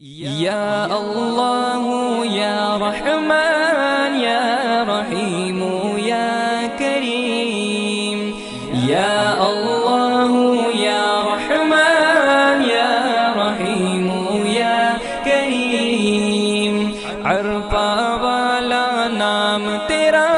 يا الله يا رحمن يا رحيم يا كريم. يا الله يا رحمن يا رحيم يا كريم. عرفا والا نام تے